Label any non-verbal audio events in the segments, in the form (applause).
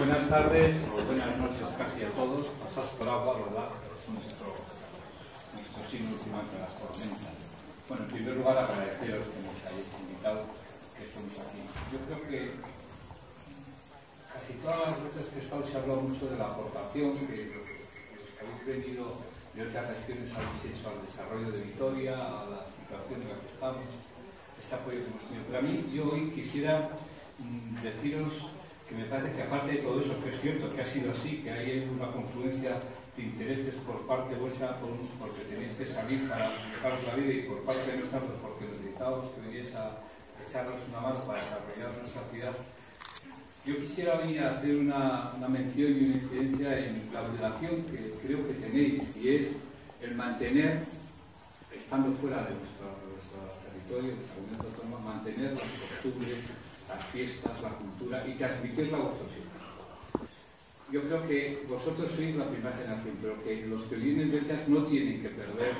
Buenas tardes o buenas noches casi a todos. Pasad por agua, ¿verdad? Es nuestro, nuestro signo último ante las tormentas. Bueno, en primer lugar agradeceros que nos hayáis invitado, que estemos aquí. Yo creo que casi todas las veces que he estado se ha hablado mucho de la aportación que los que habéis venido de otras regiones habéis hecho al desarrollo de Vitoria, a la situación en la que estamos, este apoyo que hemos tenido. Pero a mí, yo hoy quisiera mm, deciros que me parece que aparte de todo eso, que es cierto que ha sido así, que hay una confluencia de intereses por parte vuestra, por, porque tenéis que salir para dejaros la vida y por parte de nosotros, porque necesitábamos que viniese a echarnos una mano para desarrollar nuestra ciudad. Yo quisiera venir a hacer una, mención y una incidencia en la obligación que creo que tenéis, y es el mantener, estando fuera de nuestro, de nuestro territorio, de mantener las costumbres, las fiestas, la cultura y transmitirla a vuestros hijos. Yo creo que vosotros sois la primera generación, pero que los que vienen detrás no tienen que perder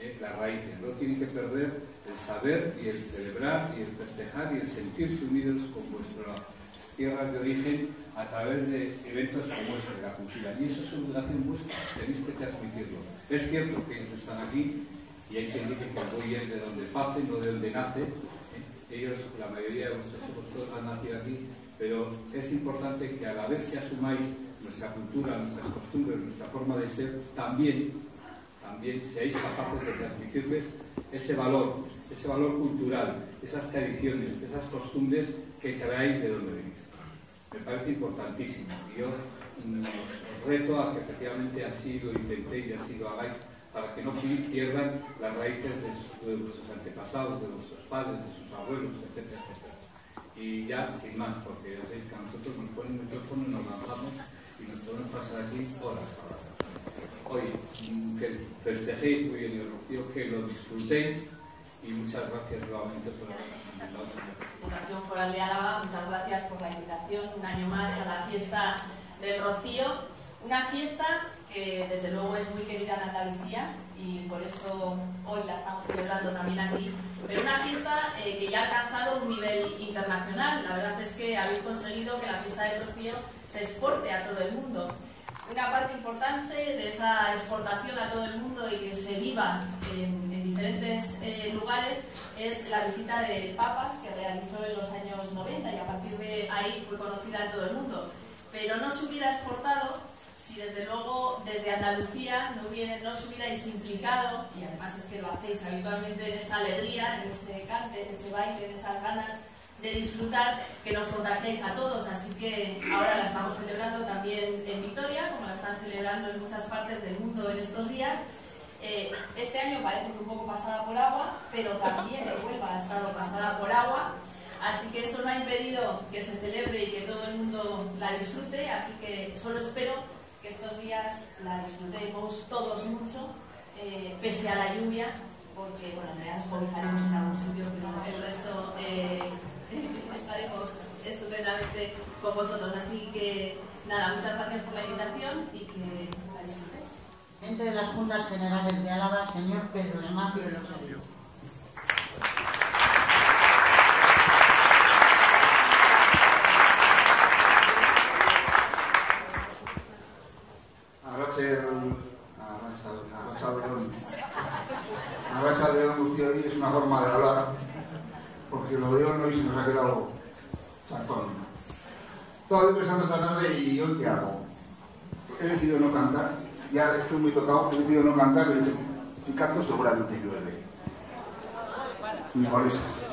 eh, las raíces, no tienen que perder el saber y el celebrar y el festejar y el sentirse unidos con vuestras tierras de origen a través de eventos como este de la cultura. Y eso es obligación vuestra, tenéis que transmitirlo. Es cierto que ellos están aquí y hay dice que es de donde pase, no de donde nace, ellos, la mayoría de vuestros hijos han nacido aquí, pero es importante que a la vez que asumáis nuestra cultura, nuestras costumbres, nuestra forma de ser, también, también seáis capaces de transmitirles ese valor, ese valor cultural, esas tradiciones, esas costumbres que traéis de donde venís. Me parece importantísimo. Y yo os reto a que efectivamente así lo intentéis y así lo hagáis para que no pierdan las raíces de, vuestros antepasados, de vuestros padres, de sus abuelos, etcétera, etcétera. Y ya, sin más, porque ya sabéis que a nosotros nos ponen el micrófono y nos lanzamos y nos podemos pasar aquí horas horas. Hoy, que festejéis muy bien el Rocío, que lo disfrutéis y muchas gracias nuevamente por habernos invitado. Fundación Foral de Álava, muchas gracias por la invitación un año más a la fiesta del Rocío. Una fiesta que desde luego es muy querida en Andalucía y por eso hoy la estamos celebrando también aquí, pero una fiesta eh, que ya ha alcanzado un nivel internacional. La verdad es que habéis conseguido que la fiesta del Rocío se exporte a todo el mundo. Una parte importante de esa exportación a todo el mundo y que se viva en, en diferentes eh, lugares es la visita del Papa que realizó en los años 90 y a partir de ahí fue conocida en todo el mundo. Pero no se hubiera exportado si desde luego desde Andalucía no, hubiera, no os hubierais implicado, y además es que lo hacéis habitualmente en esa alegría, en ese cante, en ese baile, en esas ganas de disfrutar, que nos contagiáis a todos. Así que ahora la estamos celebrando también en Vitoria, como la están celebrando en muchas partes del mundo en estos días. Eh, este año parece un poco pasada por agua, pero también en Huelva ha estado pasada por agua. Así que eso no ha impedido que se celebre y que todo el mundo la disfrute, así que solo espero que estos días la disfrutemos todos mucho, eh, pese a la lluvia, porque bueno, ya nos cobizaremos en algún sitio, pero el resto eh, (laughs) estaremos estupendamente con vosotros. Así que nada, muchas gracias por la invitación y que la disfrutéis. Presidente de las Juntas Generales de Álava, señor Pedro Lemacio Rosario. Guztioi es una forma de hablar, porque lo de hoy se nos ha quedado chacón. Estaba pensando esta tarde y hoy qué hago. He decidido no cantar, ya estoy muy tocado, he no cantar, he dicho, si canto seguramente llueve. Ni por esas.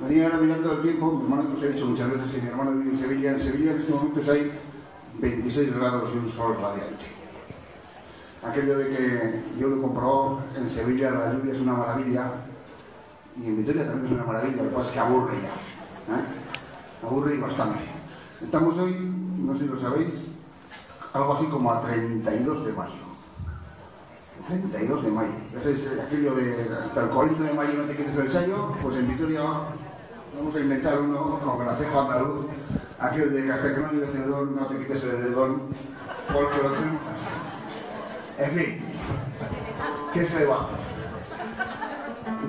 Venía ahora mirando el tiempo, mi hermano os he dicho muchas veces que mi hermano vive en Sevilla, en Sevilla en este momento hay 26 grados y un sol radiante aquello de que yo lo he en Sevilla, la lluvia es una maravilla y en Vitoria también es una maravilla, lo que pasa es que aburre ya. ¿eh? Aburre y bastante. Estamos hoy, no sé si lo sabéis, algo así como a 32 de mayo. 32 de mayo. Ese es aquello de hasta el 40 de mayo no te quites el ensayo, pues en Vitoria vamos a inventar uno con la ceja andaluz, aquello de hasta que no llegue el no te quites el dedón, porque lo tenemos. En fin, ¿qué se le va?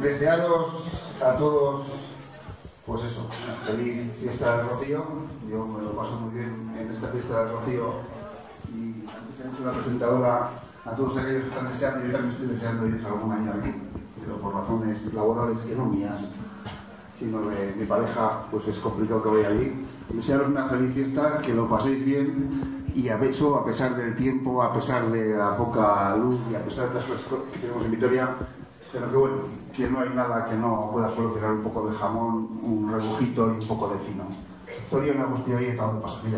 Desearos a todos pues eso, feliz fiesta del Rocío. Yo me lo paso muy bien en esta fiesta del Rocío y antes he hecho la presentadora a todos aquellos que están deseando, yo también estoy deseando ir algún año aquí, pero por razones laborales que no mías, sino de mi pareja, pues es complicado que vaya allí. Desearos una feliz fiesta, que lo paséis bien y a eso, a pesar del tiempo, a pesar de la poca luz y a pesar de las cosas que tenemos en Vitoria, pero que bueno, que no hay nada que no pueda solucionar un poco de jamón, un rebujito y un poco de fino. Zorion guztioi eta ondo pasa, mila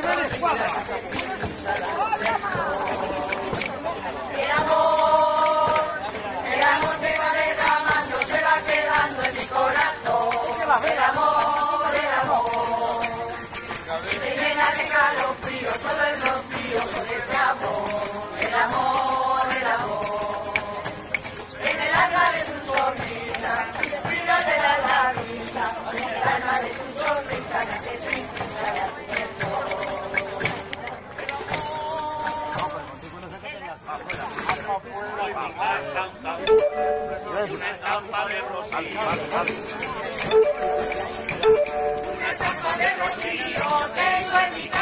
de la escuadra. Una estampa de rocío. Una estampa de rocío tengo en mi casa.